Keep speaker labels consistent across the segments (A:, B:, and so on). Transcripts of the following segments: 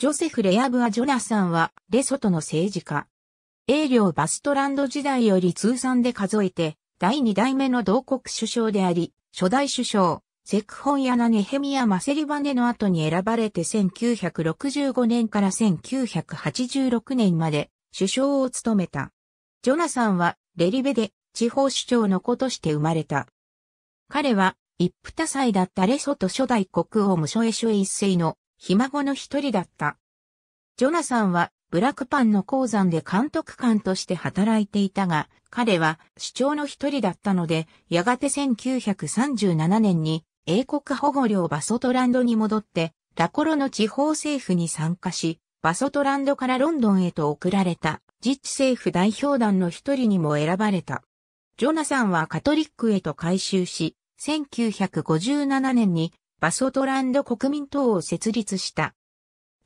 A: ジョセフ・レアブア・ジョナサンは、レソトの政治家。英領バストランド時代より通算で数えて、第二代目の同国首相であり、初代首相、セクホンヤナ・ネヘミヤ・マセリバネの後に選ばれて1965年から1986年まで首相を務めた。ジョナサンはレリベで地方首長の子として生まれた。彼は一夫多妻だったレソト初代国王ムショエシュエ一世のひ孫の一人だった。ジョナサンはブラックパンの鉱山で監督官として働いていたが、彼は首長の一人だったので、やがて1937年に英国保護領バソトランドに戻って、ラコロの地方政府に参加し、バソトランドからロンドンへと送られた自治政府代表団の一人にも選ばれた。ジョナサンはカトリックへと改宗し、1957年にバソトランド国民党を設立した。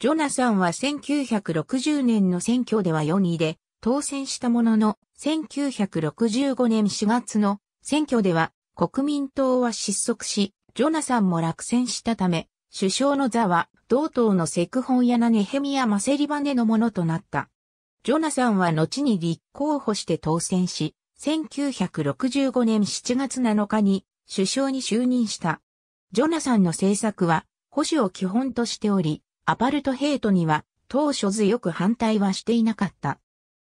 A: ジョナサンは1960年の選挙では4位で当選したものの、1965年4月の選挙では国民党は失速し、ジョナサンも落選したため、首相の座は同党のセクホンヤナネヘミヤ・マセリバネのものとなった。ジョナサンは後に立候補して当選し、1965年7月7日に首相に就任した。ジョナサンの政策は保守を基本としており、アパルトヘイトには当初強く反対はしていなかった。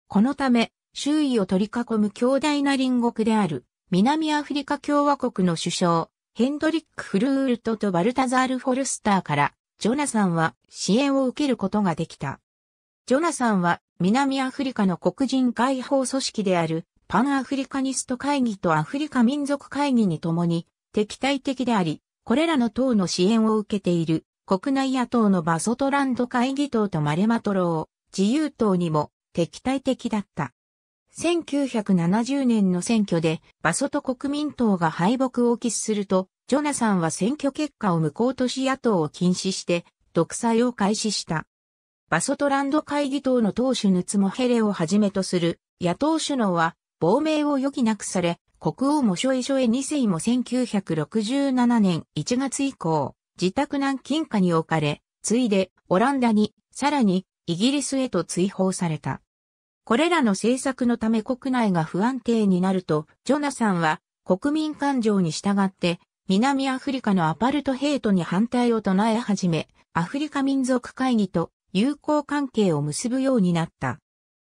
A: このため、周囲を取り囲む強大な隣国である南アフリカ共和国の首相、ヘンドリック・フルールトとバルタザール・フォルスターから、ジョナサンは支援を受けることができた。ジョナサンは南アフリカの黒人解放組織であるパンアフリカニスト会議とアフリカ民族会議に共に敵対的であり、これらの党の支援を受けている国内野党のバソトランド会議党とマレマトロー、自由党にも敵対的だった。1970年の選挙でバソト国民党が敗北を喫すると、ジョナサンは選挙結果を無効とし野党を禁止して独裁を開始した。バソトランド会議党の党首ヌツモヘレをはじめとする野党首脳は亡命を余儀なくされ、国王もショエショエ2世も1967年1月以降、自宅軟禁下に置かれ、ついでオランダに、さらにイギリスへと追放された。これらの政策のため国内が不安定になると、ジョナサンは国民感情に従って南アフリカのアパルトヘイトに反対を唱え始め、アフリカ民族会議と友好関係を結ぶようになった。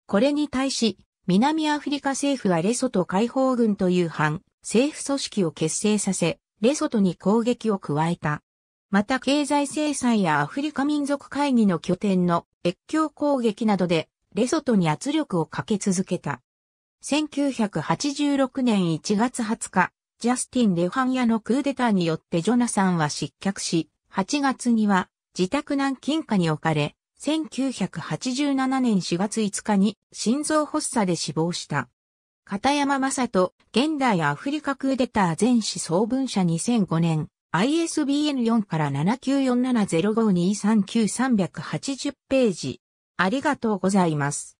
A: これに対し、南アフリカ政府はレソト解放軍という反政府組織を結成させ、レソトに攻撃を加えた。また経済制裁やアフリカ民族会議の拠点の越境攻撃などでレソトに圧力をかけ続けた。1986年1月20日、ジャスティン・レファンヤのクーデターによってジョナサンは失脚し、8月には自宅軟禁下に置かれ、1987年4月5日に心臓発作で死亡した。片山正人、現代アフリカクーデター全史総文社2005年、ISBN4 から794705239380ページ。ありがとうございます。